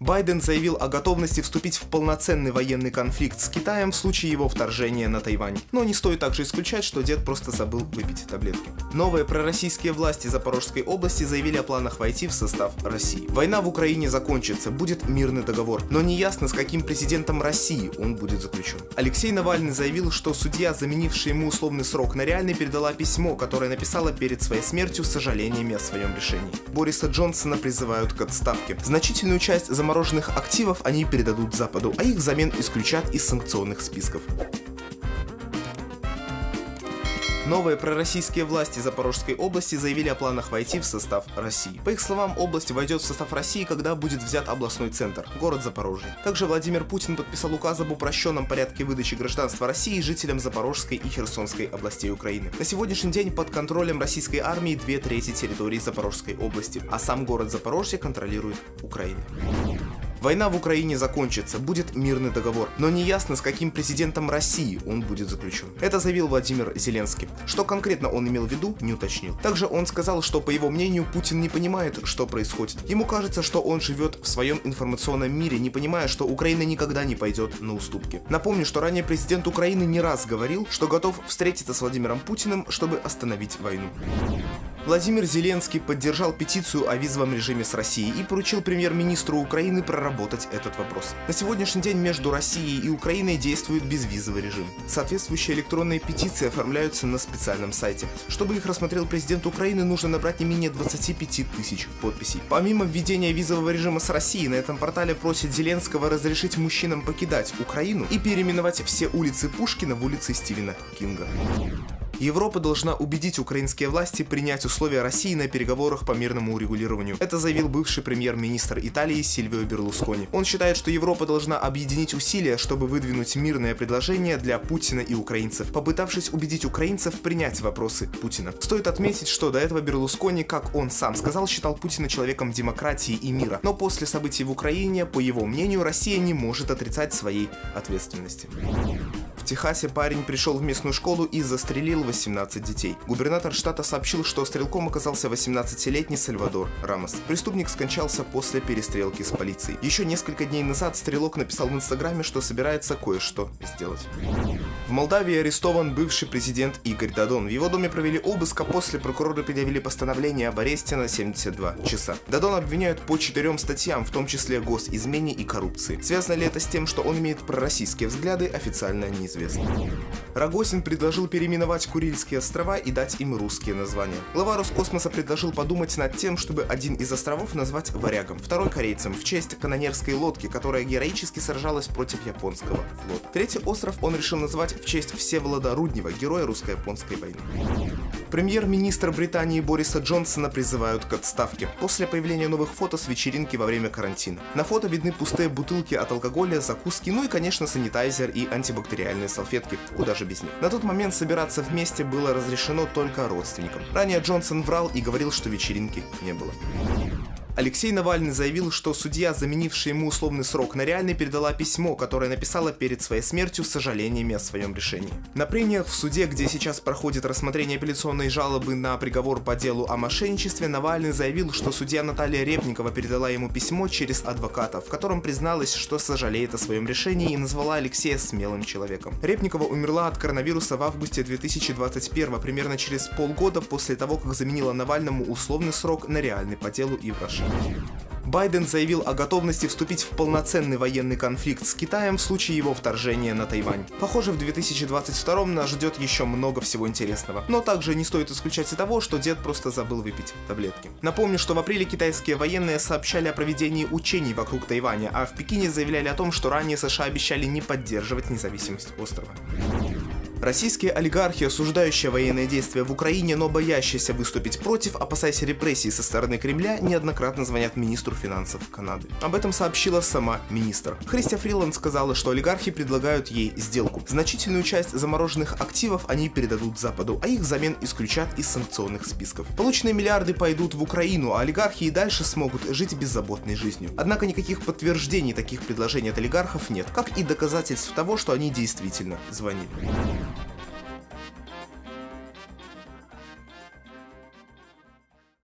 Байден заявил о готовности вступить в полноценный военный конфликт с Китаем в случае его вторжения на Тайвань. Но не стоит также исключать, что дед просто забыл выпить таблетки. Новые пророссийские власти Запорожской области заявили о планах войти в состав России. Война в Украине закончится, будет мирный договор, но не ясно, с каким президентом России он будет заключен. Алексей Навальный заявил, что судья, заменивший ему условный срок на реальный, передала письмо, которое написала перед своей смертью с сожалениями о своем решении. Бориса Джонсона призывают к отставке. Значительную часть замороженных замороженных активов они передадут Западу, а их взамен исключат из санкционных списков. Новые пророссийские власти Запорожской области заявили о планах войти в состав России. По их словам, область войдет в состав России, когда будет взят областной центр, город Запорожье. Также Владимир Путин подписал указ об упрощенном порядке выдачи гражданства России жителям Запорожской и Херсонской областей Украины. На сегодняшний день под контролем российской армии две трети территории Запорожской области, а сам город Запорожье контролирует Украина. Война в Украине закончится, будет мирный договор, но не ясно, с каким президентом России он будет заключен. Это заявил Владимир Зеленский. Что конкретно он имел в виду, не уточнил. Также он сказал, что, по его мнению, Путин не понимает, что происходит. Ему кажется, что он живет в своем информационном мире, не понимая, что Украина никогда не пойдет на уступки. Напомню, что ранее президент Украины не раз говорил, что готов встретиться с Владимиром Путиным, чтобы остановить войну. Владимир Зеленский поддержал петицию о визовом режиме с Россией и поручил премьер-министру Украины проработать этот вопрос. На сегодняшний день между Россией и Украиной действует безвизовый режим. Соответствующие электронные петиции оформляются на специальном сайте. Чтобы их рассмотрел президент Украины, нужно набрать не менее 25 тысяч подписей. Помимо введения визового режима с Россией, на этом портале просит Зеленского разрешить мужчинам покидать Украину и переименовать все улицы Пушкина в улицы Стивена Кинга. Европа должна убедить украинские власти принять условия России на переговорах по мирному урегулированию. Это заявил бывший премьер-министр Италии Сильвио Берлускони. Он считает, что Европа должна объединить усилия, чтобы выдвинуть мирное предложение для Путина и украинцев, попытавшись убедить украинцев принять вопросы Путина. Стоит отметить, что до этого Берлускони, как он сам сказал, считал Путина человеком демократии и мира. Но после событий в Украине, по его мнению, Россия не может отрицать своей ответственности. Техасе парень пришел в местную школу и застрелил 18 детей. Губернатор штата сообщил, что стрелком оказался 18-летний Сальвадор Рамос. Преступник скончался после перестрелки с полицией. Еще несколько дней назад стрелок написал в инстаграме, что собирается кое-что сделать. В Молдавии арестован бывший президент Игорь Дадон. В его доме провели обыск, а после прокуроры предъявили постановление об аресте на 72 часа. Дадон обвиняют по четырем статьям, в том числе госизмене и коррупции. Связано ли это с тем, что он имеет пророссийские взгляды, официально неизвестно. Рогозин предложил переименовать Курильские острова и дать им русские названия. Глава Роскосмоса предложил подумать над тем, чтобы один из островов назвать Варягом, второй корейцем, в честь канонерской лодки, которая героически сражалась против японского флота. Третий остров он решил назвать в честь Всеволода Руднева, героя русско-японской войны. Премьер-министр Британии Бориса Джонсона призывают к отставке после появления новых фото с вечеринки во время карантина. На фото видны пустые бутылки от алкоголя, закуски, ну и, конечно, санитайзер и антибактериальные салфетки, куда же без них. На тот момент собираться вместе было разрешено только родственникам. Ранее Джонсон врал и говорил, что вечеринки не было. Алексей Навальный заявил, что судья, заменивший ему условный срок на реальный, передала письмо, которое написала перед своей смертью с сожалениями о своем решении. На прениях в суде, где сейчас проходит рассмотрение апелляционной жалобы на приговор по делу о мошенничестве, Навальный заявил, что судья Наталья Репникова передала ему письмо через адвоката, в котором призналась, что сожалеет о своем решении и назвала Алексея смелым человеком. Репникова умерла от коронавируса в августе 2021, примерно через полгода после того, как заменила Навальному условный срок на реальный по делу и Russia. Байден заявил о готовности вступить в полноценный военный конфликт с Китаем в случае его вторжения на Тайвань. Похоже, в 2022 нас ждет еще много всего интересного. Но также не стоит исключать и того, что дед просто забыл выпить таблетки. Напомню, что в апреле китайские военные сообщали о проведении учений вокруг Тайваня, а в Пекине заявляли о том, что ранее США обещали не поддерживать независимость острова. Российские олигархи, осуждающие военные действия в Украине, но боящиеся выступить против, опасаясь репрессий со стороны Кремля, неоднократно звонят министру финансов Канады. Об этом сообщила сама министр. Христия Фриланд сказала, что олигархи предлагают ей сделку. Значительную часть замороженных активов они передадут Западу, а их взамен исключат из санкционных списков. Полученные миллиарды пойдут в Украину, а олигархи и дальше смогут жить беззаботной жизнью. Однако никаких подтверждений таких предложений от олигархов нет, как и доказательств того, что они действительно звонили.